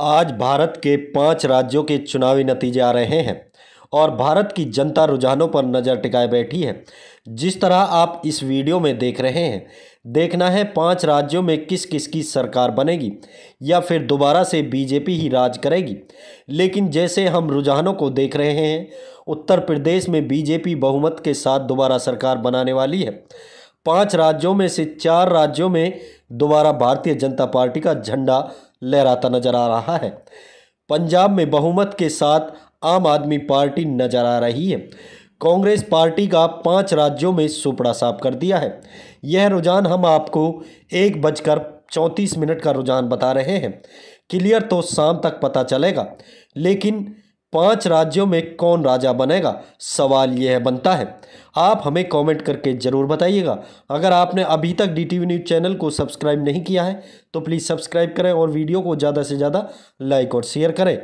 आज भारत के पाँच राज्यों के चुनावी नतीजे आ रहे हैं और भारत की जनता रुझानों पर नज़र टिकाए बैठी है। जिस तरह आप इस वीडियो में देख रहे हैं, देखना है पाँच राज्यों में किस किस की सरकार बनेगी या फिर दोबारा से बीजेपी ही राज करेगी। लेकिन जैसे हम रुझानों को देख रहे हैं, उत्तर प्रदेश में बीजेपी बहुमत के साथ दोबारा सरकार बनाने वाली है। पाँच राज्यों में से चार राज्यों में दोबारा भारतीय जनता पार्टी का झंडा लहराता नज़र आ रहा है। पंजाब में बहुमत के साथ आम आदमी पार्टी नज़र आ रही है। कांग्रेस पार्टी का पाँच राज्यों में सुपड़ा साफ़ कर दिया है। यह रुझान हम आपको एक बजकर चौंतीस मिनट का रुझान बता रहे हैं। क्लियर तो शाम तक पता चलेगा, लेकिन पाँच राज्यों में कौन राजा बनेगा? सवाल यह बनता है। आप हमें कमेंट करके ज़रूर बताइएगा। अगर आपने अभी तक डी टी न्यूज़ चैनल को सब्सक्राइब नहीं किया है तो प्लीज़ सब्सक्राइब करें और वीडियो को ज़्यादा से ज़्यादा लाइक और शेयर करें।